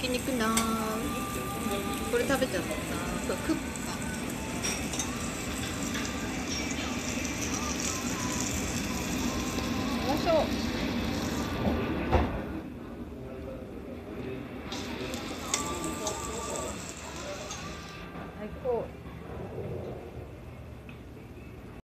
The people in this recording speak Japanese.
焼肉なこれ食べちゃった。クッパ。おい。しょ最高。